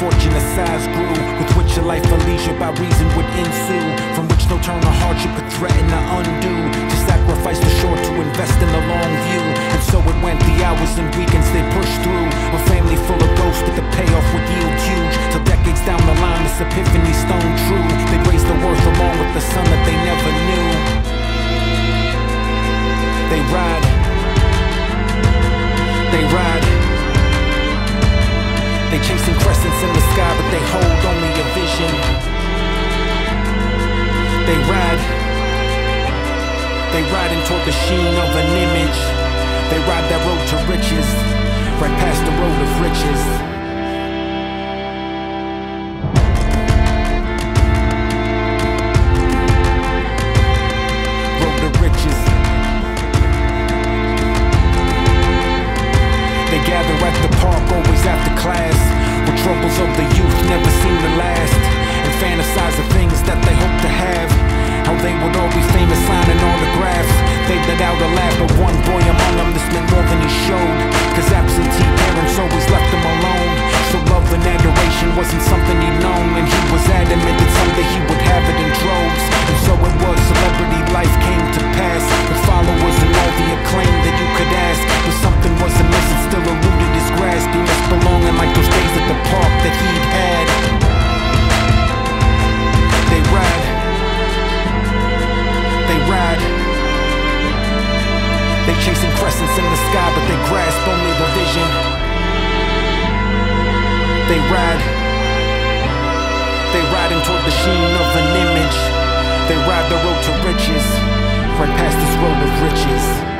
fortune as size grew With which your life of leisure by reason would ensue From which no turn of hardship could threaten to undo. To sacrifice the short to invest in the long view And so it went the hours and weekends they pushed through. A family full of ghosts but the payoff would yield huge. Till decades down the line this epiphany stone true. They raised the worth along with the son that they never knew. They ride They ride. They riding toward the sheen of an image. They ride that road to riches, right past the road of riches. They chasing crescents in the sky But they grasp only the vision. They ride. They riding toward the sheen of an image. They ride the road to riches Right past this road of riches